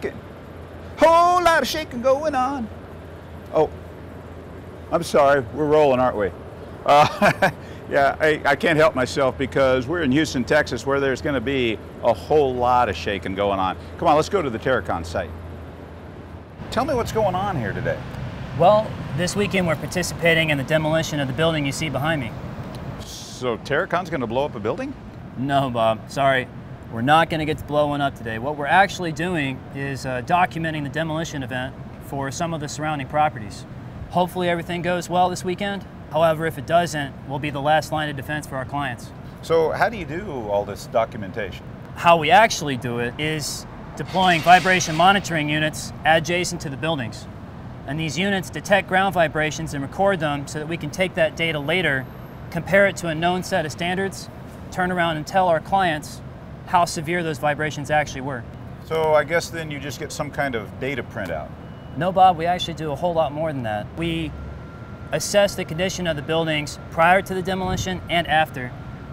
shaking. Whole lot of shaking going on. Oh, I'm sorry, we're rolling, aren't we? Uh, yeah, I, I, can't help myself because we're in Houston, Texas, where there's going to be a whole lot of shaking going on. Come on, let's go to the Terracon site. Tell me what's going on here today. Well, this weekend we're participating in the demolition of the building you see behind me. So Terracon's going to blow up a building? No, Bob. Sorry. We're not going to get to blowing up today. What we're actually doing is uh, documenting the demolition event for some of the surrounding properties. Hopefully everything goes well this weekend. However, if it doesn't, we'll be the last line of defense for our clients. So how do you do all this documentation? How we actually do it is deploying vibration monitoring units adjacent to the buildings. And these units detect ground vibrations and record them so that we can take that data later, compare it to a known set of standards, turn around and tell our clients how severe those vibrations actually were. So I guess then you just get some kind of data printout. No, Bob, we actually do a whole lot more than that. We assess the condition of the buildings prior to the demolition and after.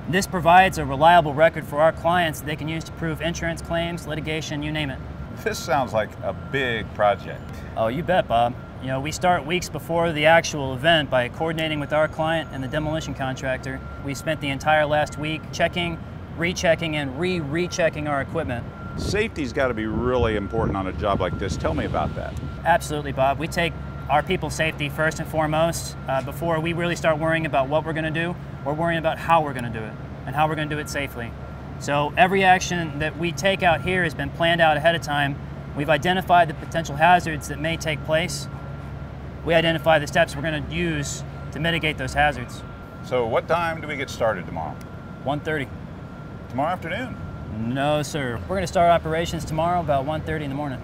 This provides a reliable record for our clients they can use to prove insurance claims, litigation, you name it. This sounds like a big project. Oh, you bet, Bob. You know, we start weeks before the actual event by coordinating with our client and the demolition contractor. We spent the entire last week checking, rechecking, and re-rechecking our equipment. Safety's got to be really important on a job like this. Tell me about that. Absolutely, Bob. We take our people's safety first and foremost. Uh, before we really start worrying about what we're going to do, we're worrying about how we're going to do it and how we're going to do it safely. So every action that we take out here has been planned out ahead of time. We've identified the potential hazards that may take place. We identify the steps we're going to use to mitigate those hazards. So what time do we get started tomorrow? 1.30. Tomorrow afternoon? No, sir. We're going to start operations tomorrow about 1.30 in the morning.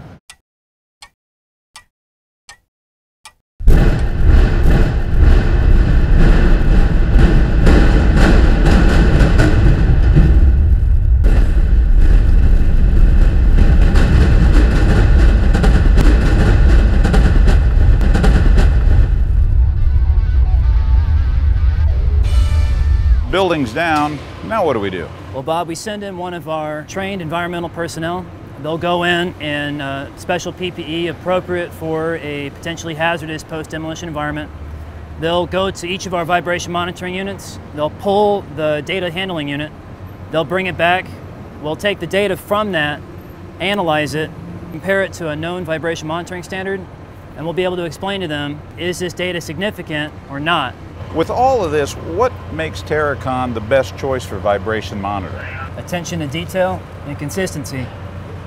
building's down. Now what do we do? Well, Bob, we send in one of our trained environmental personnel. They'll go in in uh, special PPE appropriate for a potentially hazardous post-demolition environment. They'll go to each of our vibration monitoring units. They'll pull the data handling unit. They'll bring it back. We'll take the data from that, analyze it, compare it to a known vibration monitoring standard, and we'll be able to explain to them, is this data significant or not? With all of this, what makes Terracon the best choice for vibration monitoring? Attention to detail and consistency.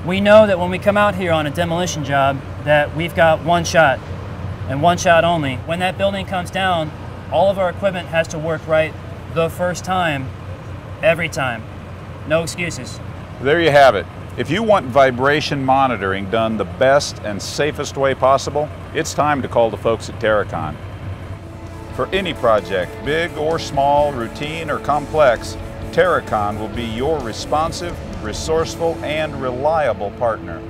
We know that when we come out here on a demolition job that we've got one shot and one shot only. When that building comes down, all of our equipment has to work right the first time, every time. No excuses. There you have it. If you want vibration monitoring done the best and safest way possible, it's time to call the folks at Terracon. For any project, big or small, routine or complex, Terracon will be your responsive, resourceful, and reliable partner.